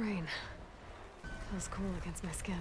Rain. Feels cool against my skin.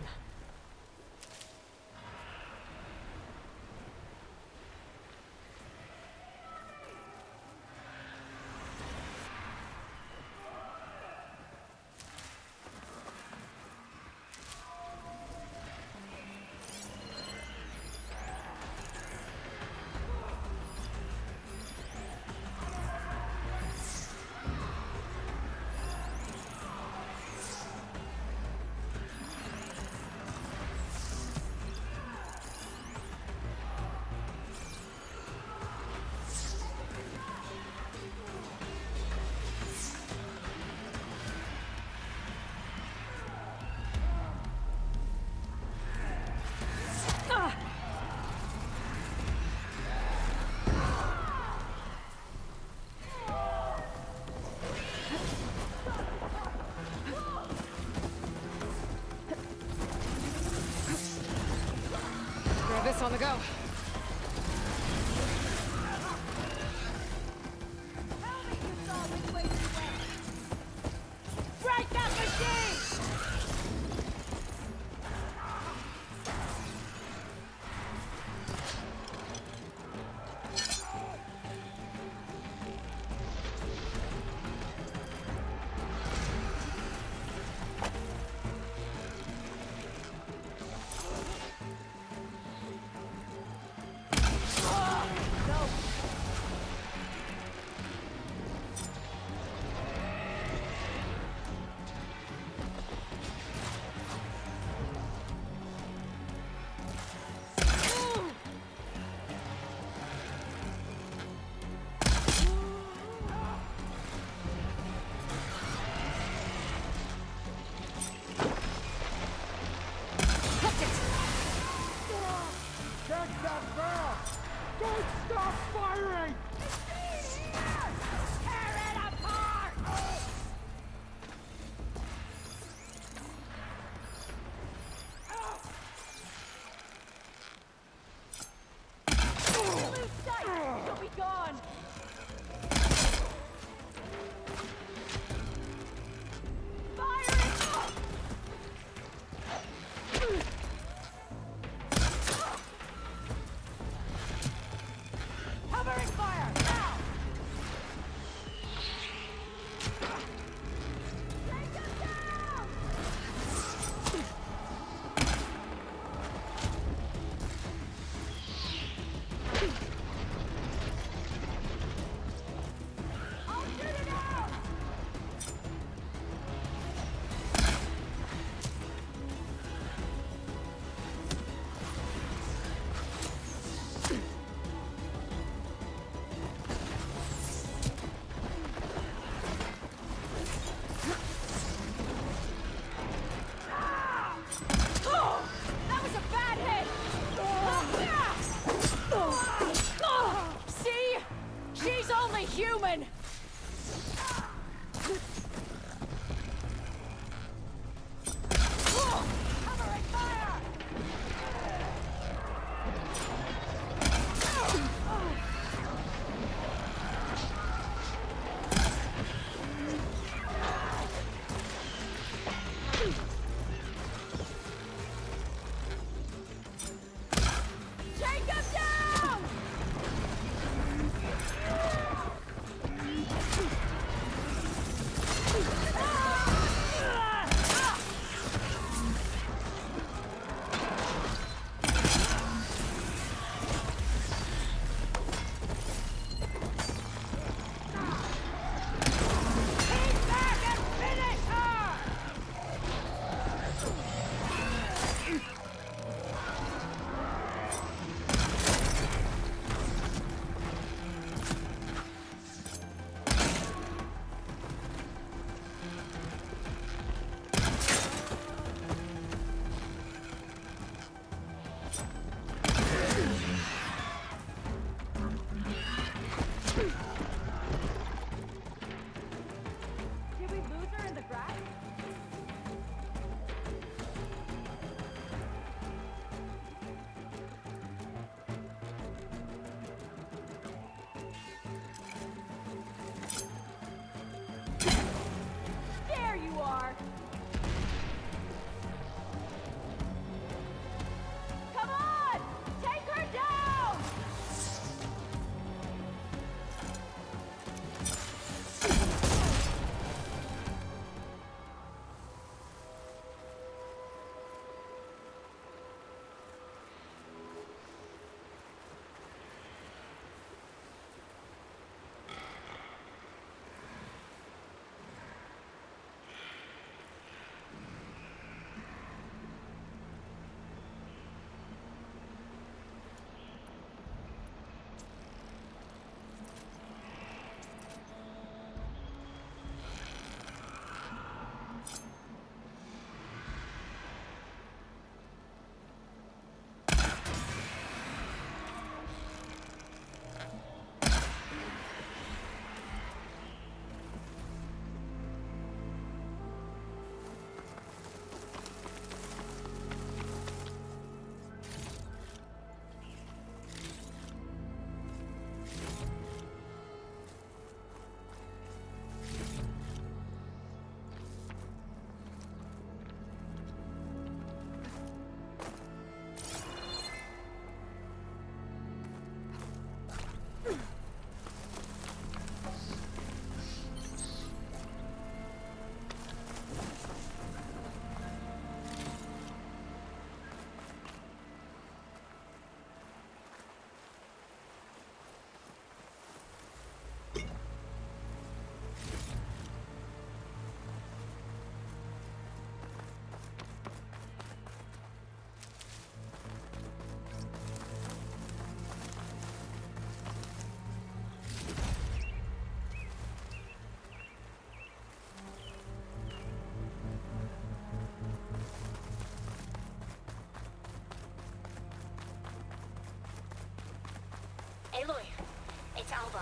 It's Alva.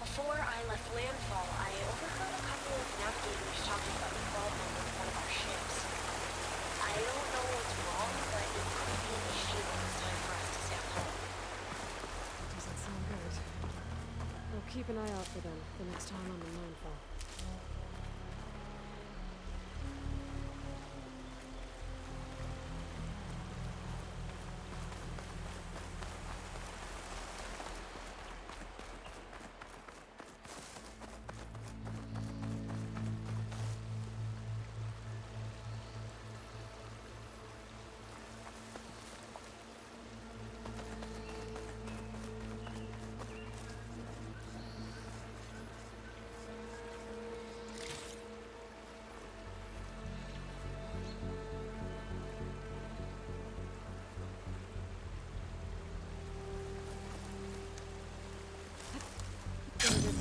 Before I left landfall, I overheard a couple of navigators talking about the problem with one of our ships. I don't know what's wrong, but it could be an issue when it's time for us to sail home. Doesn't sound good. I'll keep an eye out for them the next time I'm in landfall.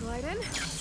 Gonna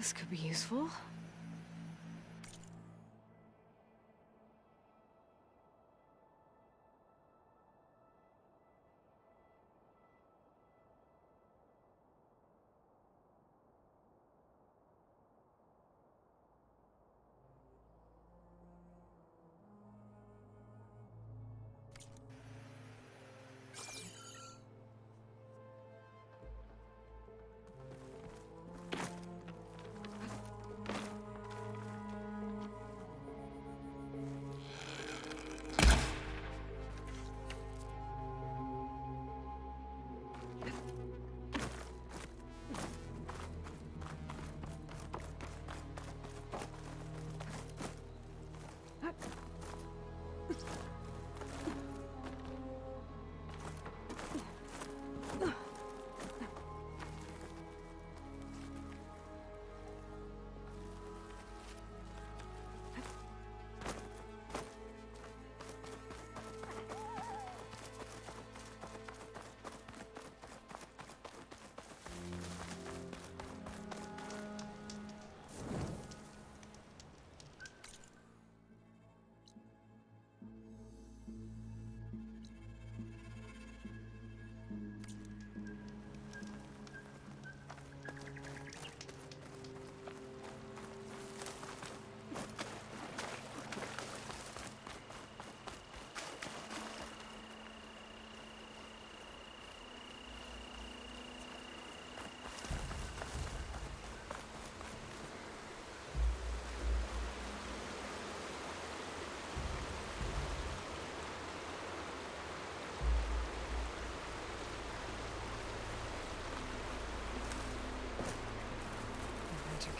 This could be useful.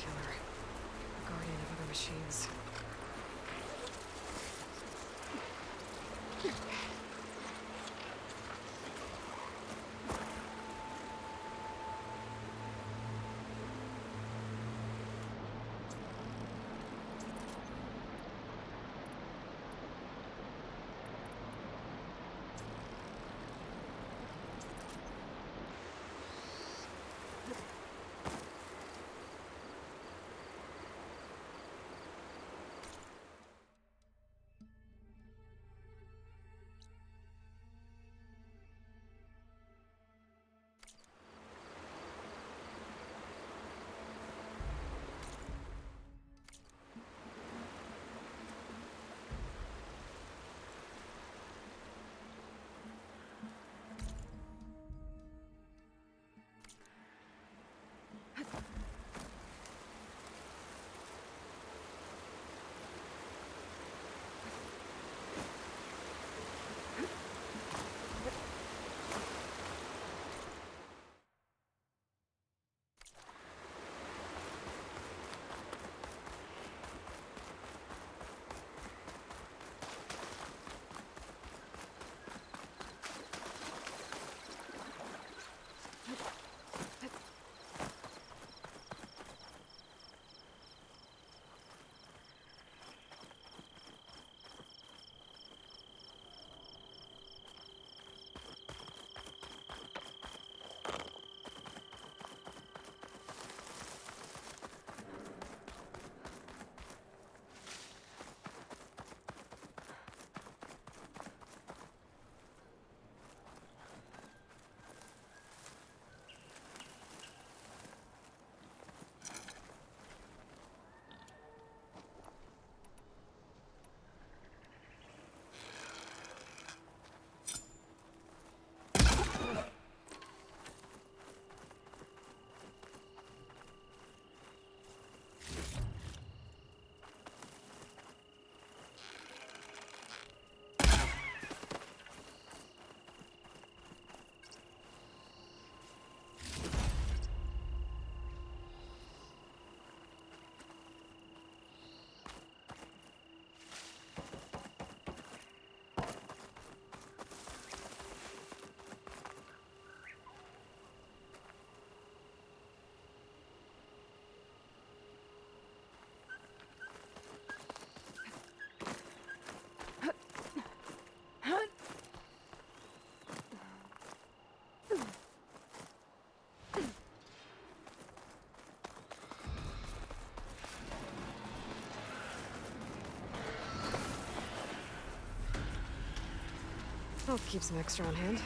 Killer. A guardian of other machines. I'll keep some extra on hand.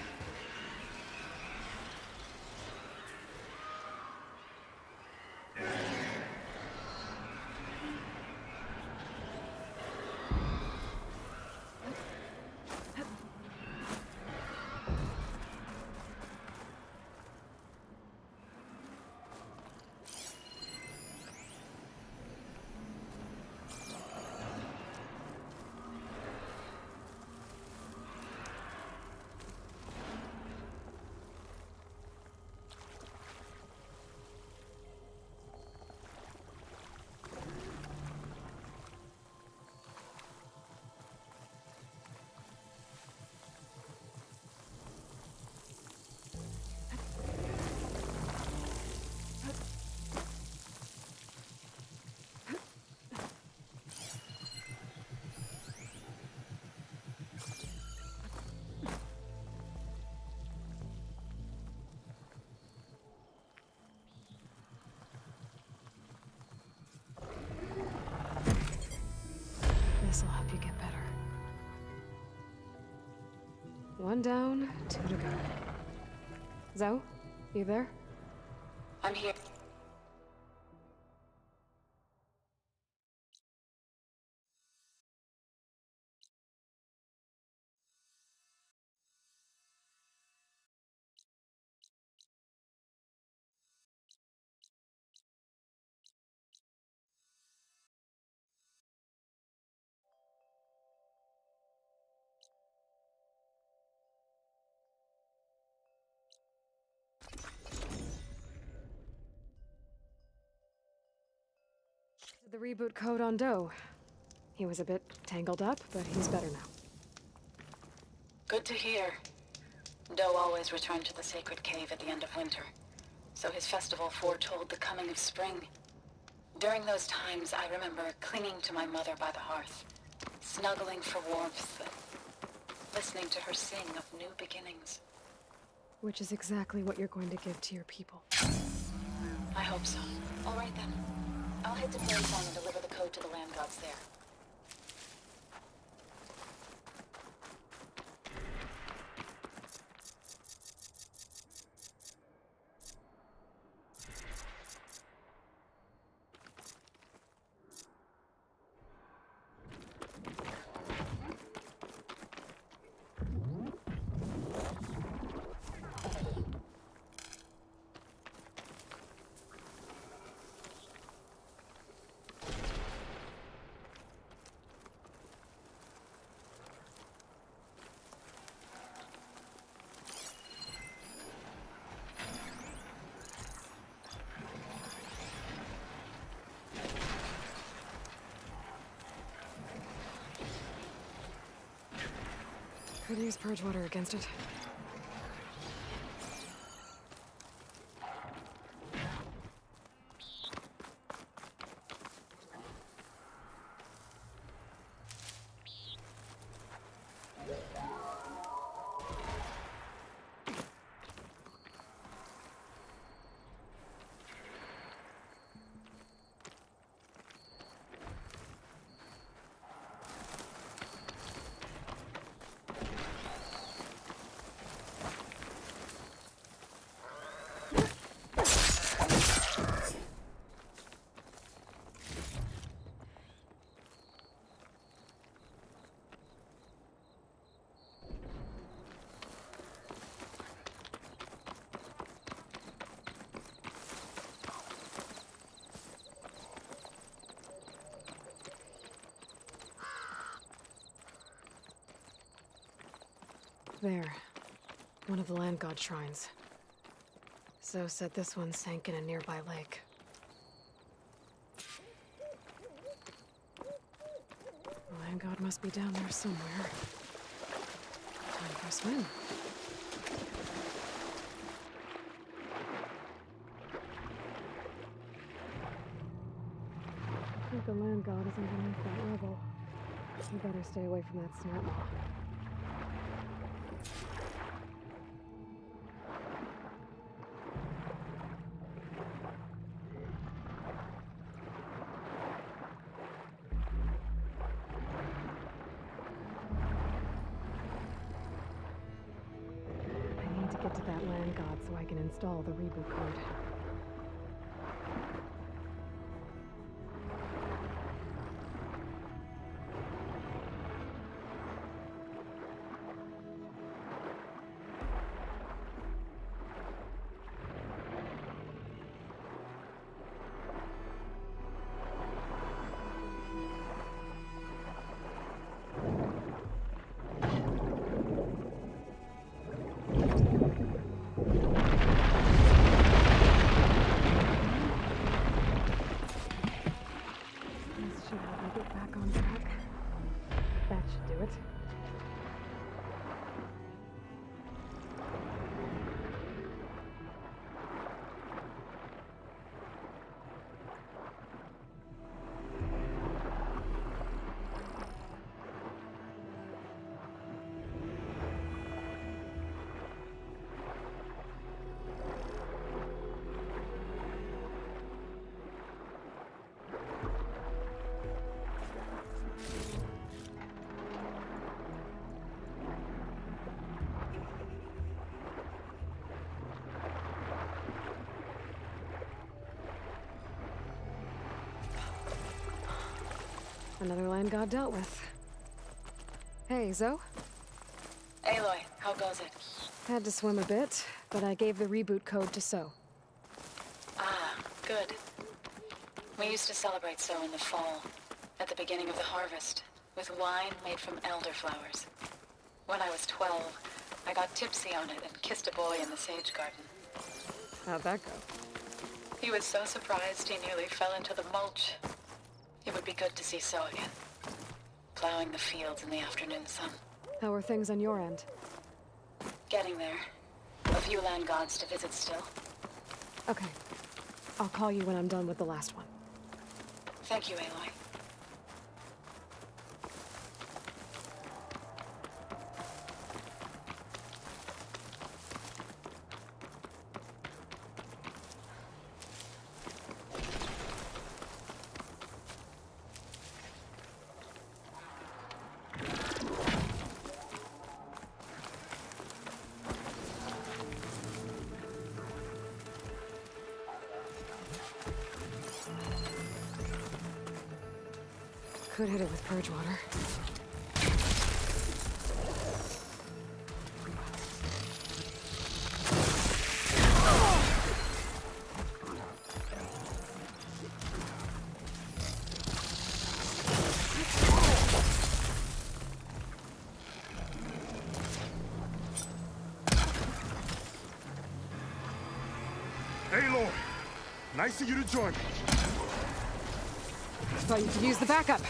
One down, two to go. Zo, you there? I'm here. The reboot code on Doe. He was a bit tangled up, but he's better now. Good to hear. Doe always returned to the sacred cave at the end of winter, so his festival foretold the coming of spring. During those times, I remember clinging to my mother by the hearth, snuggling for warmth, listening to her sing of new beginnings. Which is exactly what you're going to give to your people. I hope so. All right then. I'll head to Fairtown and deliver the code to the land gods there. Could use purge water against it. There. One of the land god shrines. So said this one sank in a nearby lake. The land god must be down there somewhere. Time for a swim. I think the land god is underneath that rubble. We better stay away from that snap Another land god dealt with. Hey, Zo. Aloy, how goes it? Had to swim a bit, but I gave the reboot code to So. Ah, good. We used to celebrate so in the fall, at the beginning of the harvest, with wine made from elderflowers. When I was 12, I got tipsy on it and kissed a boy in the sage garden. How'd that go? He was so surprised he nearly fell into the mulch. It would be good to see So again. Plowing the fields in the afternoon sun. How are things on your end? Getting there. A few land gods to visit still. Okay. I'll call you when I'm done with the last one. Thank you, Aloy. Could hit it with purge water. Aloy! Nice of you to join me. Thought you could use the backup.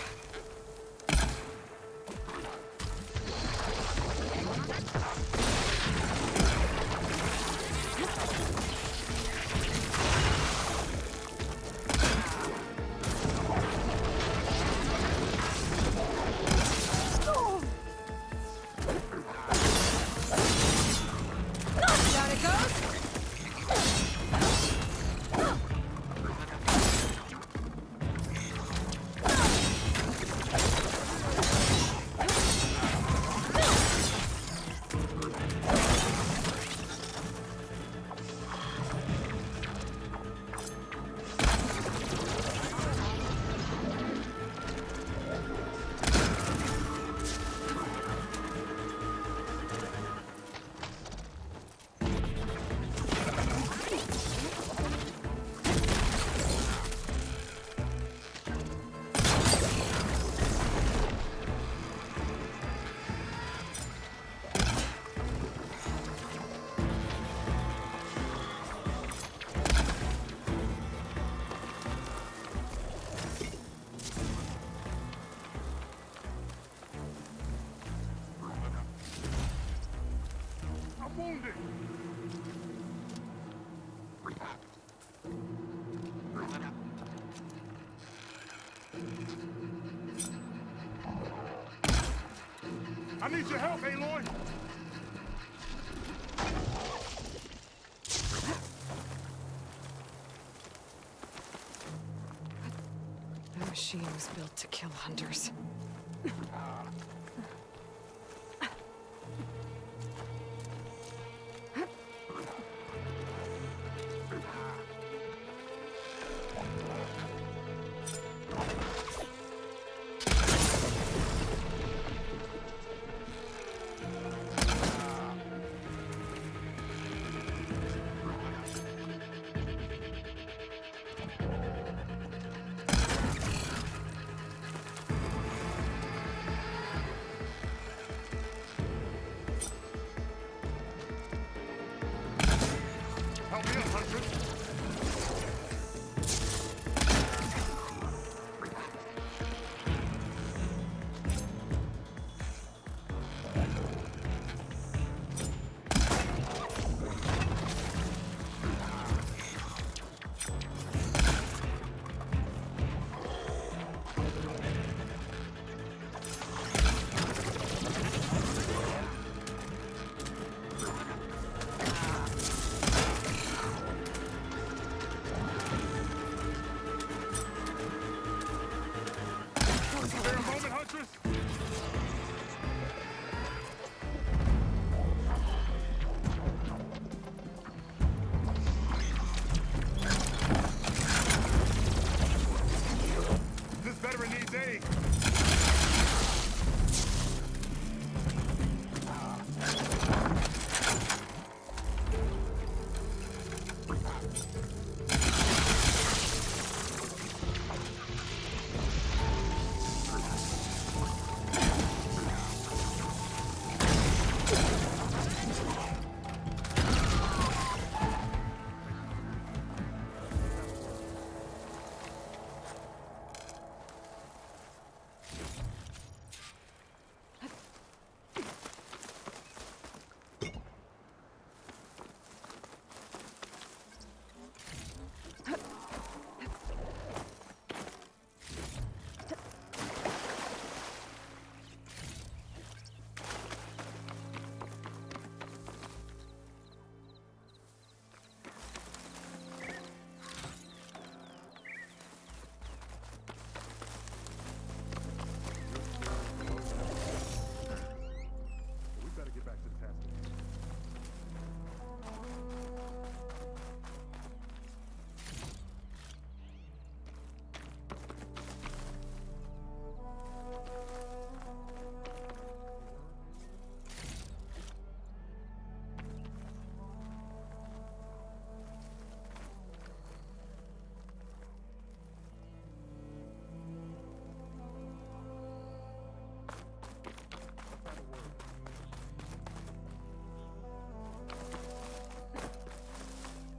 Need your help, Aloy. That machine was built to kill hunters.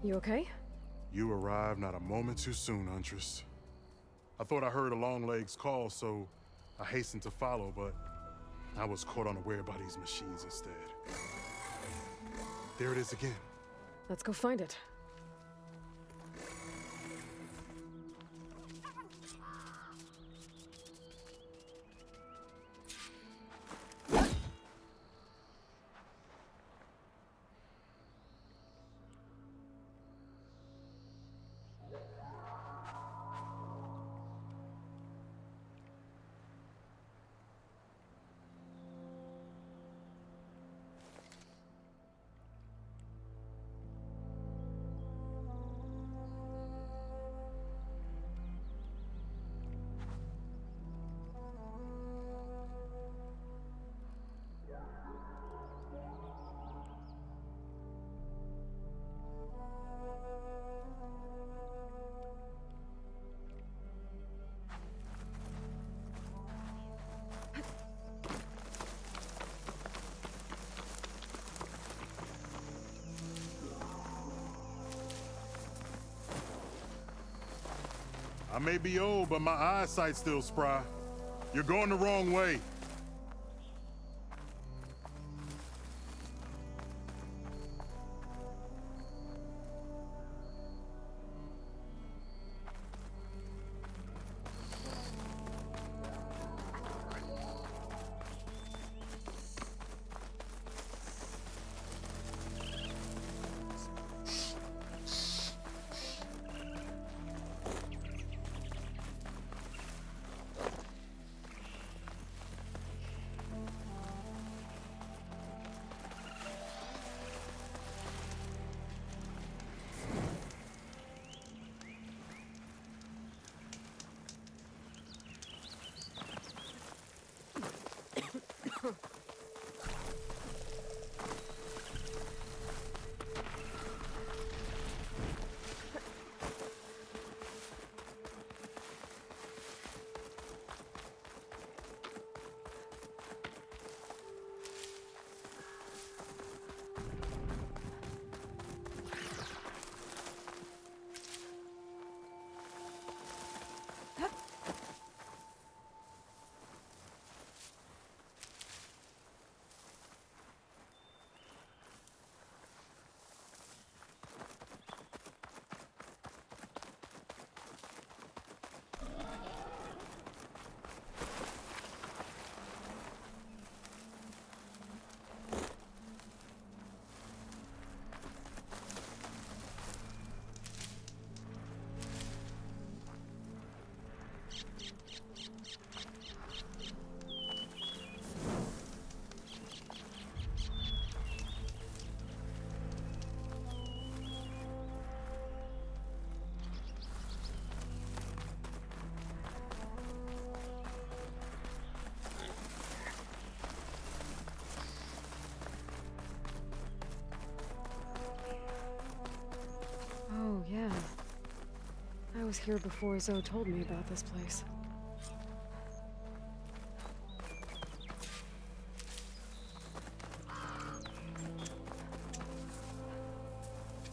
You okay? You arrived not a moment too soon, Huntress. I thought I heard a long legs call, so I hastened to follow, but I was caught unaware by these machines instead. There it is again. Let's go find it. May be old, but my eyesight's still spry. You're going the wrong way. Yeah. I was here before Zo told me about this place.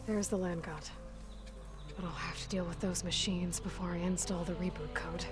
There's the land god. But I'll have to deal with those machines before I install the reboot code.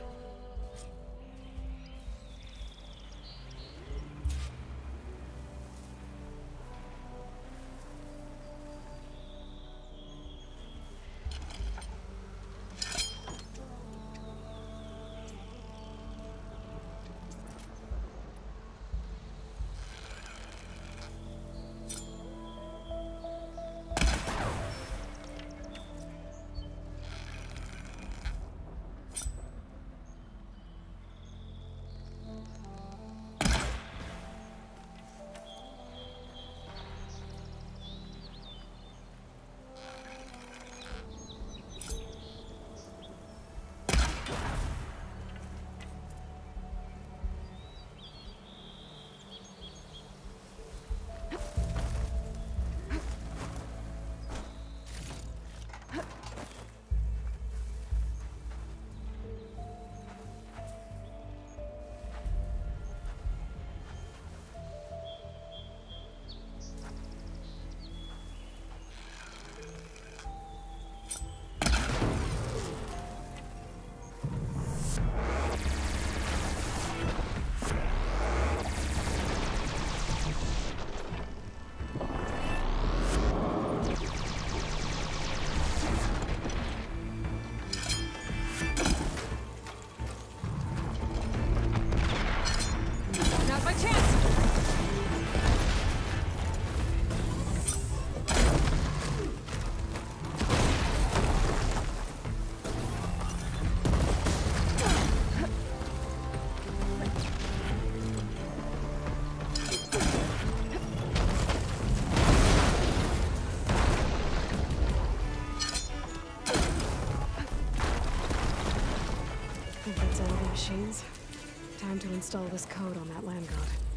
Install this code on that land god.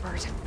Stormbird.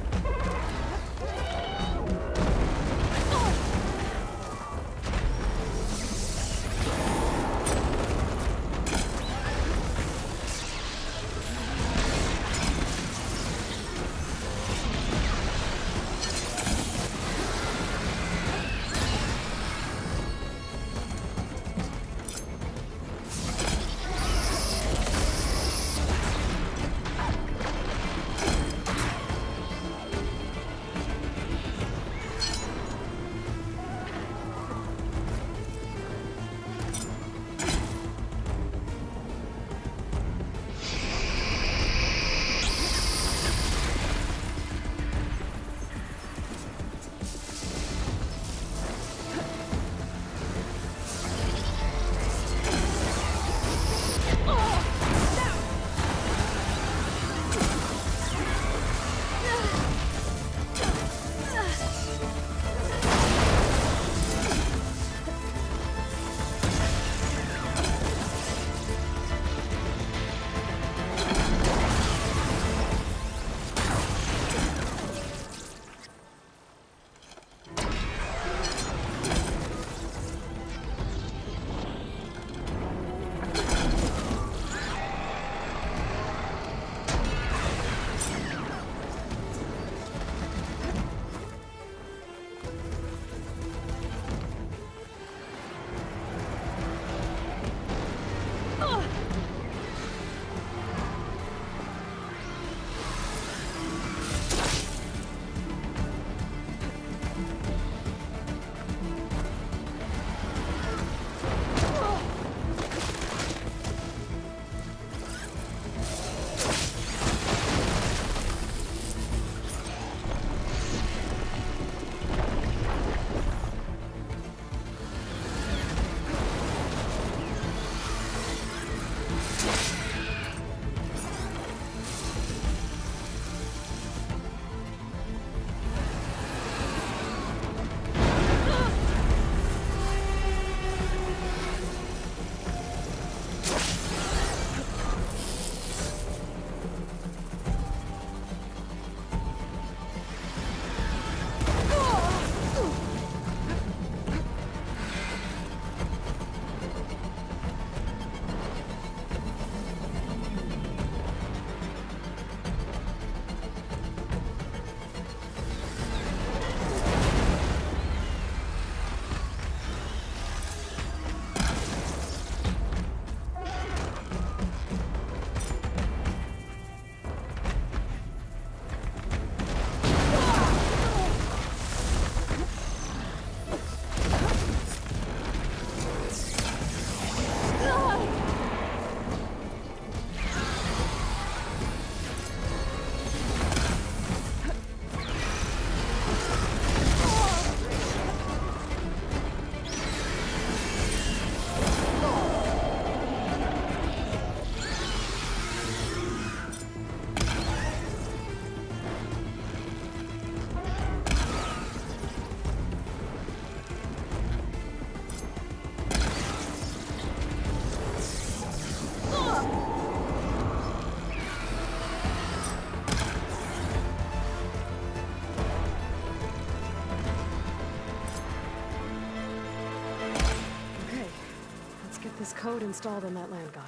Code installed on that land god.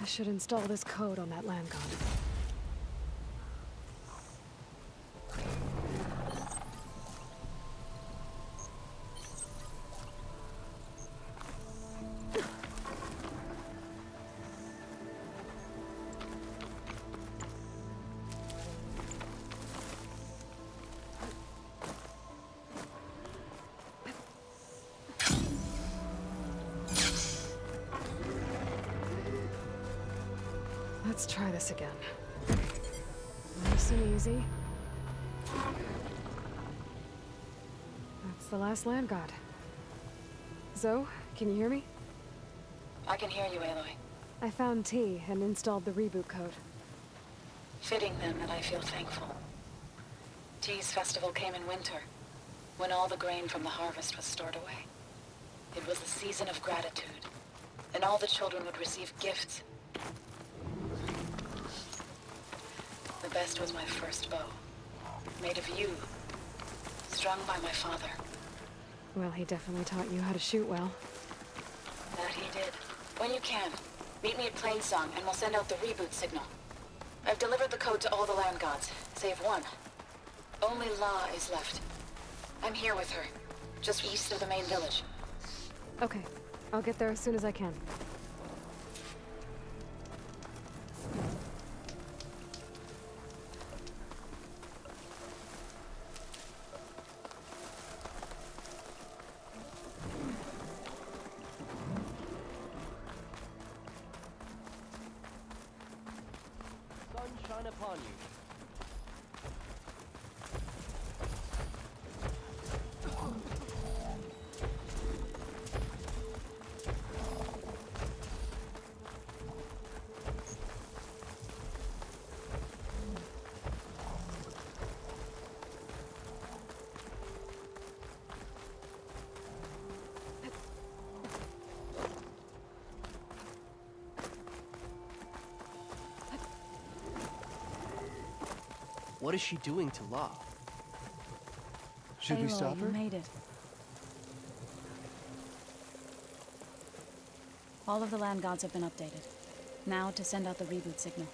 I should install this code on that land god. This again. Nice and easy. That's the last land god. Zo, can you hear me? I can hear you, Aloy. I found Ti and installed the reboot code. Fitting then that I feel thankful. Ti's festival came in winter, when all the grain from the harvest was stored away. It was the season of gratitude, and all the children would receive gifts. Best was my first bow, made of yew, strung by my father. Well, he definitely taught you how to shoot well. That he did. When you can, meet me at Plainsong, and we'll send out the reboot signal. I've delivered the code to all the land gods, save one. Only La is left. I'm here with her, just east of the main village. Okay, I'll get there as soon as I can. What is she doing to La? Should we Aloy, stop you her? made it. All of the land gods have been updated. Now to send out the reboot signal.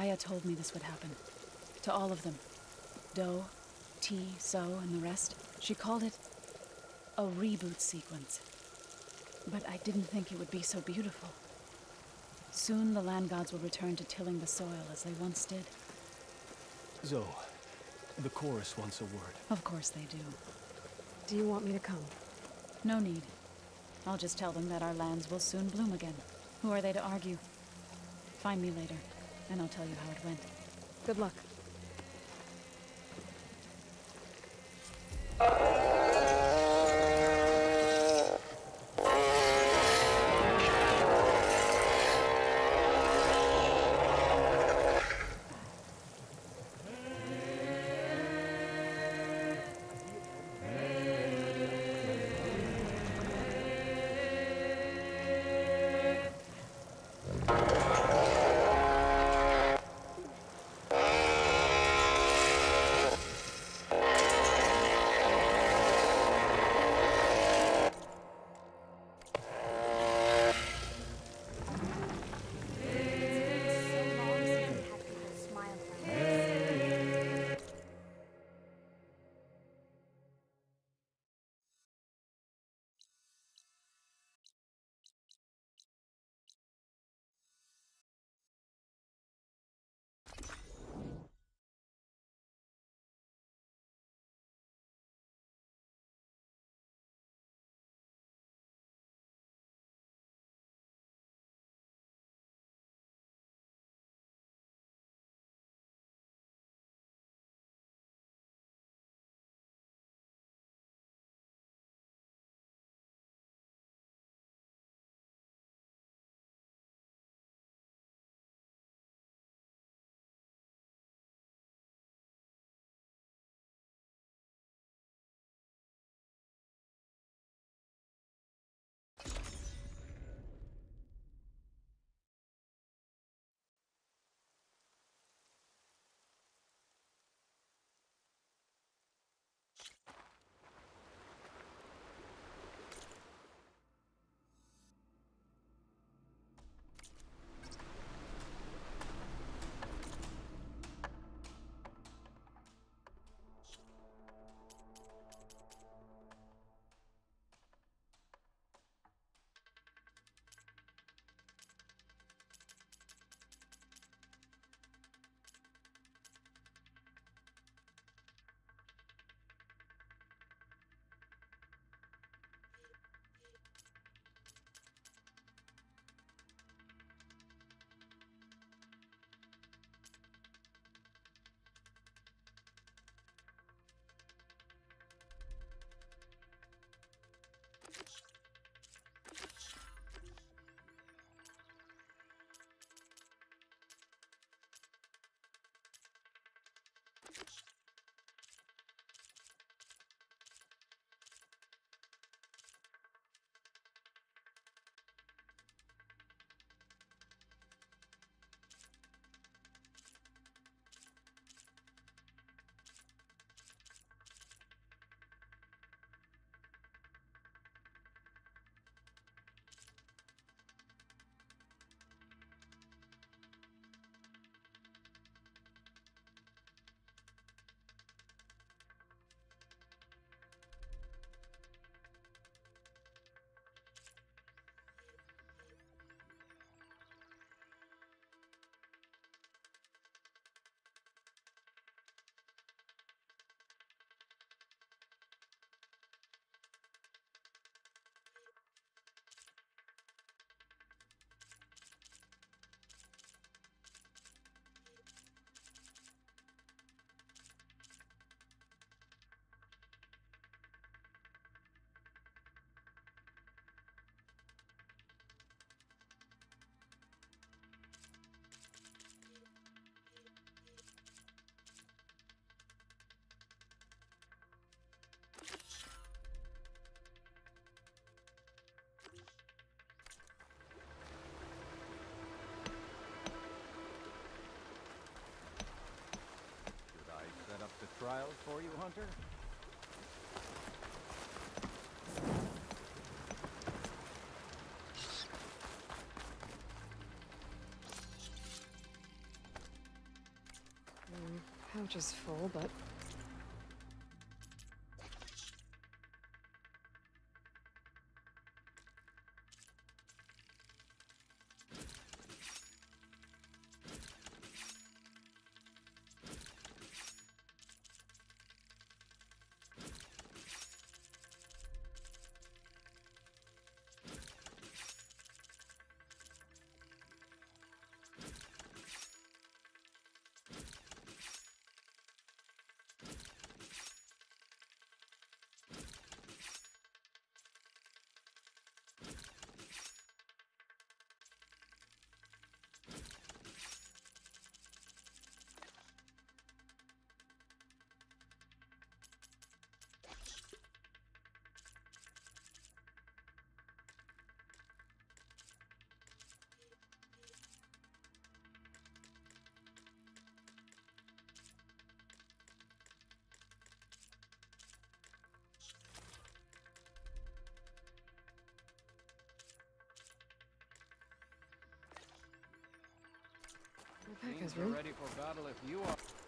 Gaia told me this would happen. To all of them. Do, Ti, So, and the rest. She called it a reboot sequence. But I didn't think it would be so beautiful. Soon the land gods will return to tilling the soil as they once did. Zo, the chorus wants a word. Of course they do. Do you want me to come? No need. I'll just tell them that our lands will soon bloom again. Who are they to argue? Find me later, and I'll tell you how it went. Good luck. Should I trials for you, Hunter? Mm, Pouch is full, but room. ready for battle if you are.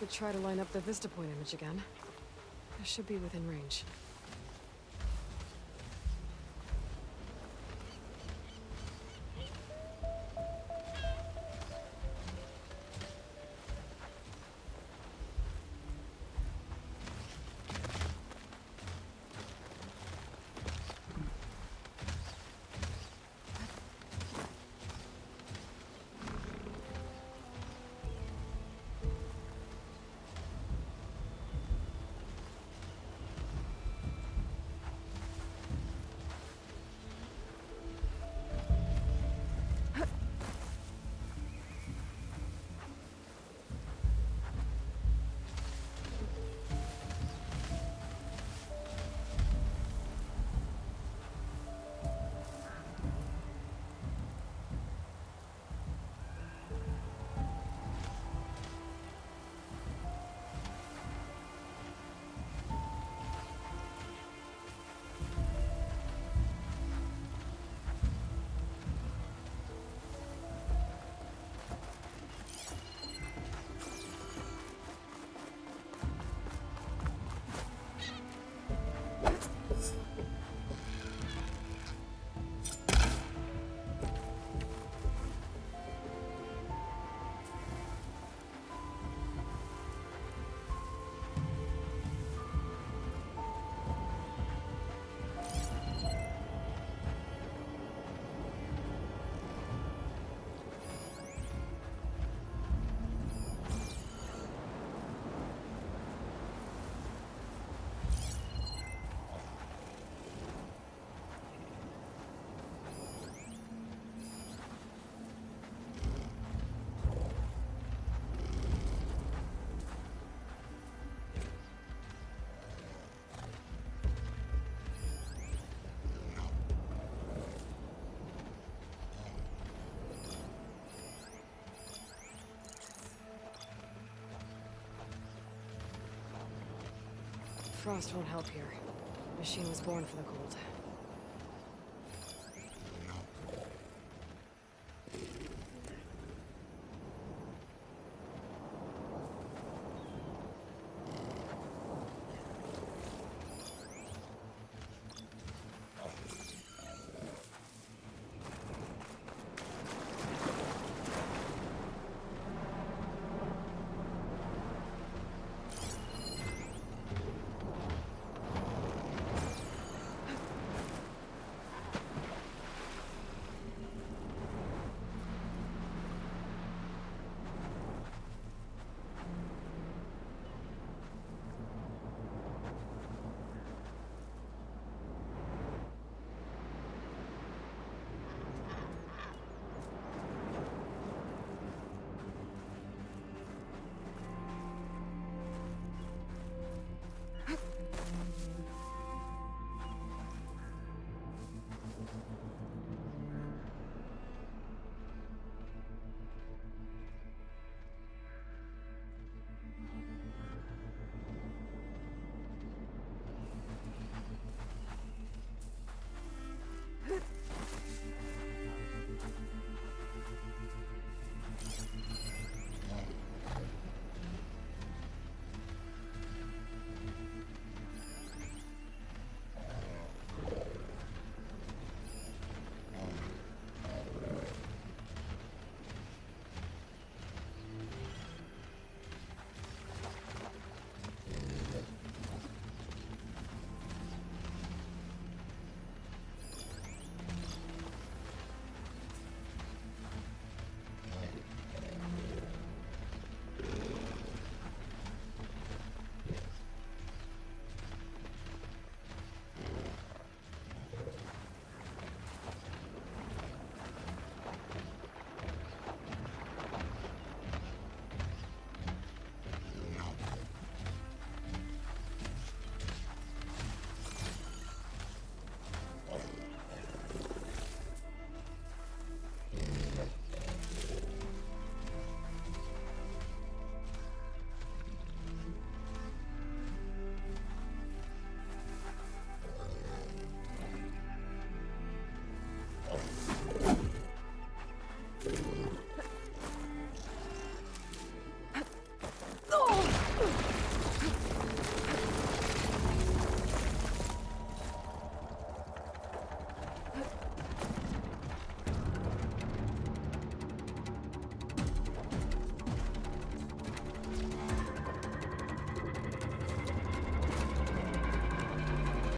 Could try to line up the Vista Point image again. I should be within range. Frost won't help here. Machine was born for the cold.